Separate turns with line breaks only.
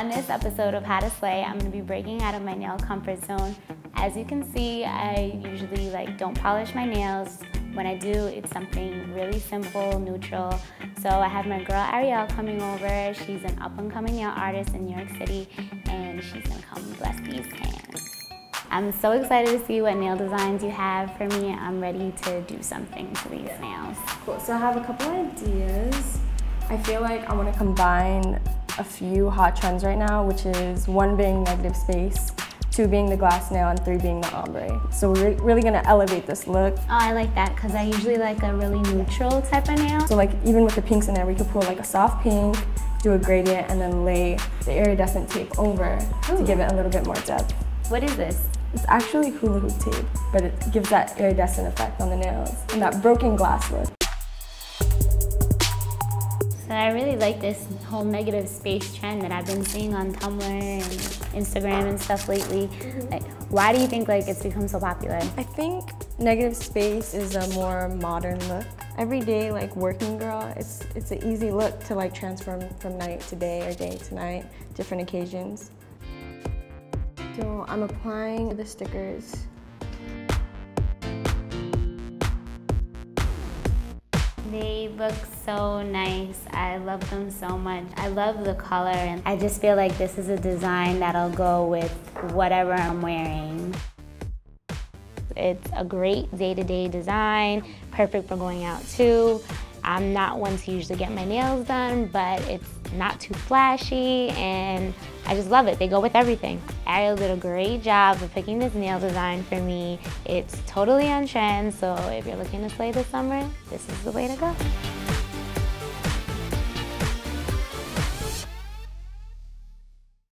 On this episode of How to Slay, I'm gonna be breaking out of my nail comfort zone. As you can see, I usually like don't polish my nails. When I do, it's something really simple, neutral. So I have my girl Arielle coming over. She's an up and coming nail artist in New York City, and she's gonna come bless these hands. I'm so excited to see what nail designs you have for me. I'm ready to do something to these nails.
Cool, so I have a couple ideas. I feel like I want to combine a few hot trends right now, which is one being negative space, two being the glass nail, and three being the ombre. So we're really gonna elevate this look.
Oh, I like that because I usually like a really neutral type of nail.
So like even with the pinks in there, we could pull like a soft pink, do a gradient, and then lay the iridescent tape over Ooh. to give it a little bit more depth.
What is this?
It's actually hula hoop tape, but it gives that iridescent effect on the nails and that broken glass look.
So I really like this whole negative space trend that I've been seeing on Tumblr and Instagram and stuff lately. Mm-hmm. Like, why do you think like it's become so popular?
I think negative space is a more modern look. Every day, like working girl, it's it's an easy look to like transform from night to day or day to night, different occasions. So I'm applying the stickers.
They look so nice. I love them so much. I love the color and I just feel like this is a design that'll go with whatever I'm wearing. It's a great day-to-day -day design, perfect for going out too. I'm not one to usually get my nails done, but it's not too flashy and I just love it. They go with everything. Arielle did a great job of picking this nail design for me. It's totally on trend, so if you're looking to slay this summer, this is the way to go.